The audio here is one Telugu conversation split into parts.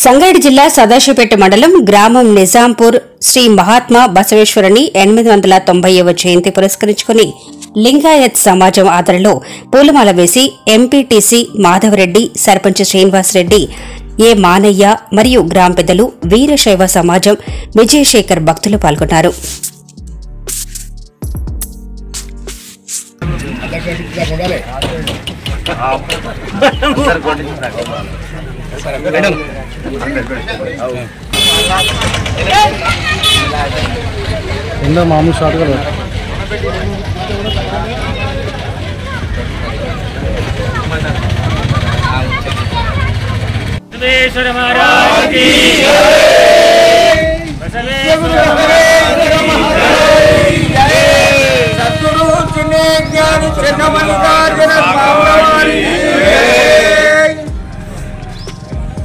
సంగారెడ్డి జిల్లా సదాశివపేట మండలం గ్రామం నిజాంపూర్ శ్రీ మహాత్మా బసవేశ్వరుని ఎనిమిది వందల తొంభైవ జయంతి పురస్కరించుకుని లింగాయత్ సమాజం ఆదరణలో పూలమాల వేసి ఎంపీటీసీ మాధవరెడ్డి సర్పంచ్ శ్రీనివాసరెడ్డి ఏ మానయ్య మరియు గ్రామ పెద్దలు వీరశైవ సమాజం విజయశేఖర్ భక్తులు పాల్గొన్నారు. మేడం ఎంతో మామూలు షాట్ కదా మహారాజ్ సద్గురు చిన్న జ్ఞాని శ్రేష్ఠ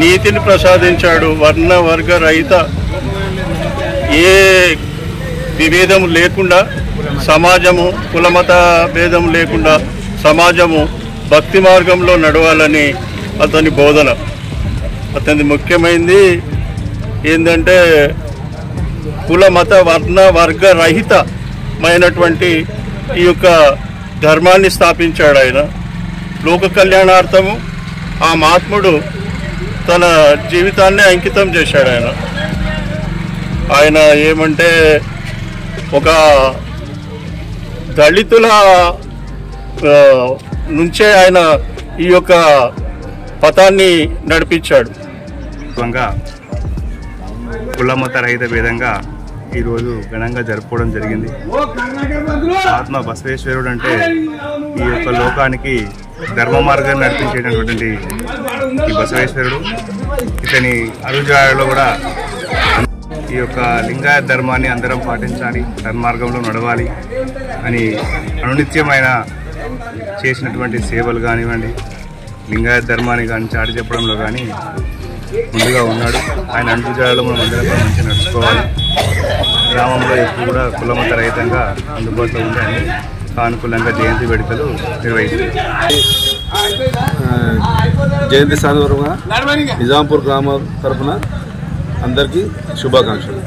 నీతిని ప్రసాదించాడు వర్ణ వర్గ రహిత ఏ విభేదం లేకుండా సమాజము కులమత భేదం లేకుండా సమాజము భక్తి మార్గంలో నడవాలని అతని బోధన. అతని ముఖ్యమైనది ఏంటంటే కుల మత వర్ణ వర్గ రహితమైనటువంటి ఈ యొక్క ధర్మాన్ని స్థాపించాడు ఆయన. లోక కళ్యాణార్థము ఆ మహాత్ముడు తన జీవితాన్ని అంకితం చేశాడు ఆయన. ఆయన ఏమంటే ఒక దళితుల నుంచే ఆయన ఈ యొక్క పథాన్ని నడిపించాడు. కులమత రహిత భేదంగా ఈరోజు ఘనంగా జరుపుకోవడం జరిగింది. ఆత్మ బసవేశ్వరుడు అంటే ఈ యొక్క లోకానికి ధర్మ మార్గాన్ని నడిపించేటటువంటి ఈ బసవేశ్వరుడు ఇతని అరుజాడలో కూడా ఈ యొక్క లింగాయత ధర్మాన్ని అందరం పాటించాలి ధర్మార్గంలో నడవాలి అని అనునిత్యమైన చేసినటువంటి సేవలు కానివ్వండి లింగాయత ధర్మాన్ని కానీ చాటి చెప్పడంలో కానీ ముందుగా ఉన్నాడు. ఆయన అంటుజాడలో మనం అందరం కూడా మంచిగా నడుచుకోవాలి. గ్రామంలో ఎప్పుడు కూడా కులమత రహితంగా అందుబాటులో ఉందని సానుకూలంగా జయంతి వేడుకలు నిర్వహిస్తారు. జయంతి సందర్భంగా నిజాంపూర్ గ్రామ తరఫున అందరికీ శుభాకాంక్షలు.